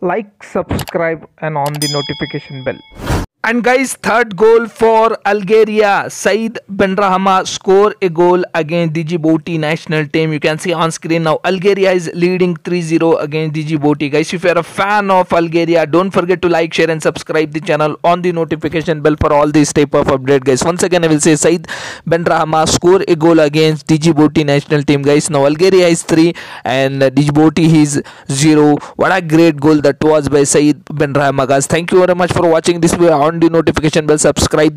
like subscribe and on the notification bell and guys third goal for algeria. Said benrahma score a goal against djibouti national team. You can see on screen now algeria is leading 3-0 against djibouti guys if you're a fan of algeria don't forget to like share and subscribe the channel on the notification bell for all these type of update guys. Once again i will say said benrahma score a goal against djibouti national team. Guys now algeria is 3 and djibouti is 0 what a great goal that was by said benrahma guys. Thank you very much for watching this video. on the notification bell subscribe